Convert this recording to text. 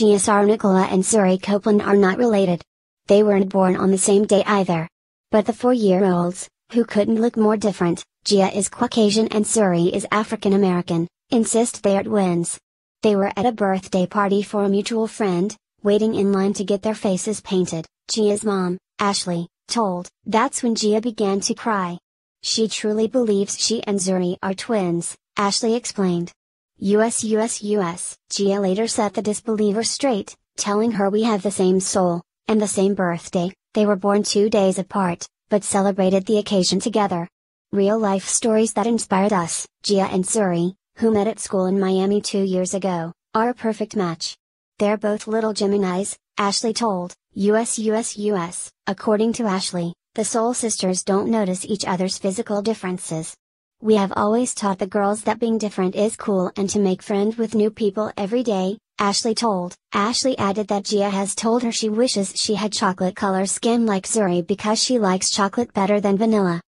Jia Sarnicola and Zuri Copeland are not related. They weren't born on the same day either. But the four-year-olds, who couldn't look more different, Jia is Caucasian and Zuri is African American, insist they are twins. They were at a birthday party for a mutual friend, waiting in line to get their faces painted, Jia's mom, Ashley, told. That's when Jia began to cry. She truly believes she and Zuri are twins, Ashley explained. US US US. Jia later set the disbeliever straight, telling her we have the same soul, and the same birthday, they were born two days apart, but celebrated the occasion together. Real life stories that inspired us, Jia and Zuri, who met at school in Miami two years ago, are a perfect match. They're both little Geminis, Ashley told, US US US. According to Ashley, the soul sisters don't notice each other's physical differences. We have always taught the girls that being different is cool and to make friends with new people every day, Ashley told. Ashley added that Jia has told her she wishes she had chocolate color skin like Zuri because she likes chocolate better than vanilla.